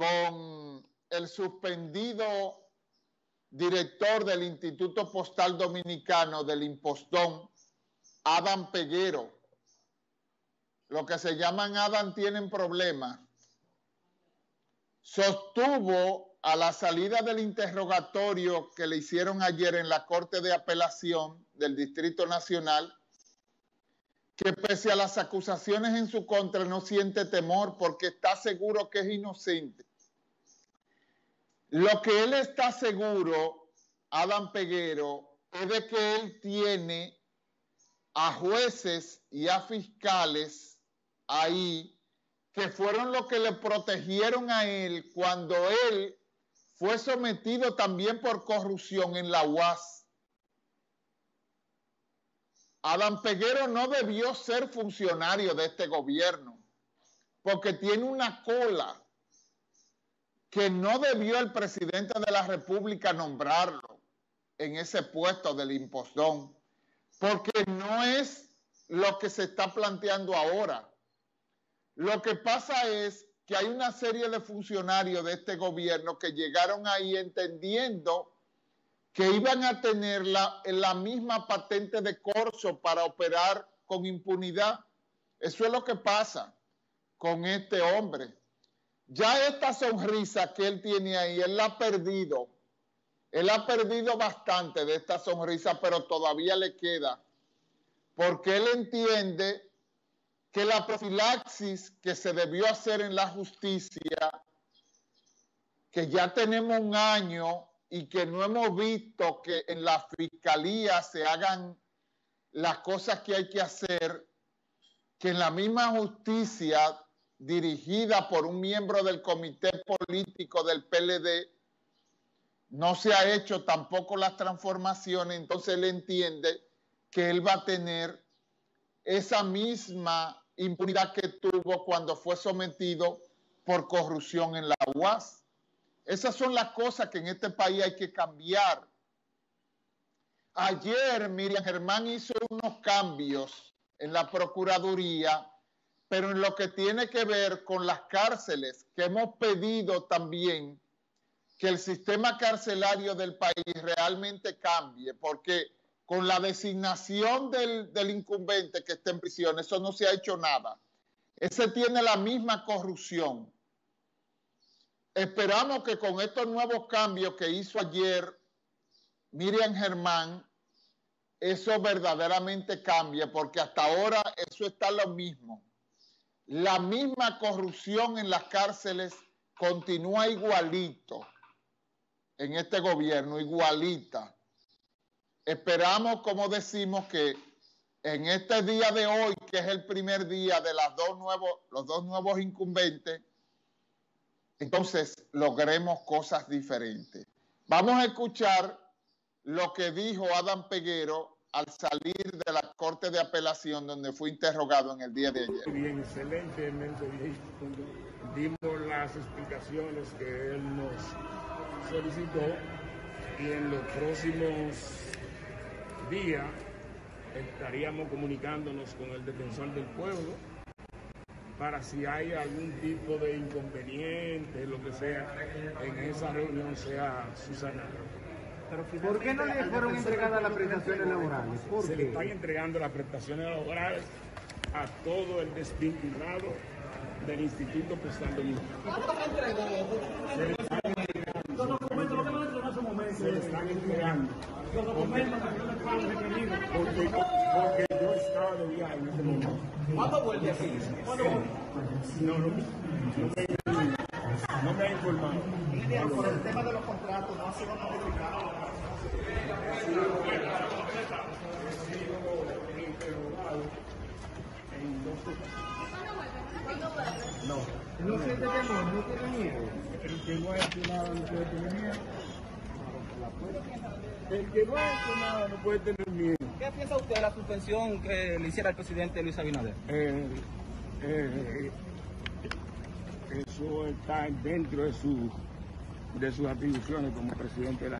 con el suspendido director del Instituto Postal Dominicano del Impostón, Adam Peguero. Lo que se llaman Adam tienen problemas. Sostuvo a la salida del interrogatorio que le hicieron ayer en la Corte de Apelación del Distrito Nacional, que pese a las acusaciones en su contra no siente temor porque está seguro que es inocente. Lo que él está seguro, Adam Peguero, es de que él tiene a jueces y a fiscales ahí que fueron los que le protegieron a él cuando él fue sometido también por corrupción en la UAS. Adam Peguero no debió ser funcionario de este gobierno porque tiene una cola que no debió el presidente de la República nombrarlo en ese puesto del impostón, porque no es lo que se está planteando ahora. Lo que pasa es que hay una serie de funcionarios de este gobierno que llegaron ahí entendiendo que iban a tener la, la misma patente de corso para operar con impunidad. Eso es lo que pasa con este hombre. Ya esta sonrisa que él tiene ahí, él la ha perdido. Él ha perdido bastante de esta sonrisa, pero todavía le queda. Porque él entiende que la profilaxis que se debió hacer en la justicia, que ya tenemos un año y que no hemos visto que en la fiscalía se hagan las cosas que hay que hacer, que en la misma justicia dirigida por un miembro del comité político del PLD, no se ha hecho tampoco las transformaciones, entonces él entiende que él va a tener esa misma impunidad que tuvo cuando fue sometido por corrupción en la UAS. Esas son las cosas que en este país hay que cambiar. Ayer Miriam Germán hizo unos cambios en la Procuraduría pero en lo que tiene que ver con las cárceles, que hemos pedido también que el sistema carcelario del país realmente cambie, porque con la designación del, incumbente que está en prisión, eso no se ha hecho nada. Ese tiene la misma corrupción. Esperamos que con estos nuevos cambios que hizo ayer Miriam Germán, eso verdaderamente cambie, porque hasta ahora eso está lo mismo la misma corrupción en las cárceles continúa igualito en este gobierno, igualita. Esperamos, como decimos, que en este día de hoy, que es el primer día de las dos nuevos, los dos nuevos incumbentes, entonces logremos cosas diferentes. Vamos a escuchar lo que dijo Adam Peguero al salir de la Corte de Apelación donde fue interrogado en el día de ayer. Bien, excelentemente bien. Dimos las explicaciones que él nos solicitó y en los próximos días estaríamos comunicándonos con el defensor del pueblo para si hay algún tipo de inconveniente, lo que sea, en esa reunión sea subsanado. ¿Por qué no le fueron entregadas las prestaciones laborales? Se le están entregando las prestaciones laborales a todo el desvinculado del Instituto Postal Dominicano. Se le están entregando. Se le están entregando. Porque, porque yo estaba de viaje en ese momento. ¿Cuándo vuelve aquí? ¿Cuándo vuelve? No, no, no no me ha informado. Por el tema de los contratos, no ha sido notificado. No. ¿No siente temor? ¿No tiene miedo? El que no ha hecho nada no puede tener miedo. El que no ha hecho nada no puede tener miedo. ¿Qué piensa usted de la suspensión que le hiciera el presidente Luis Abinader? Eh, eh, eso está dentro de, su, de sus atribuciones como presidente de la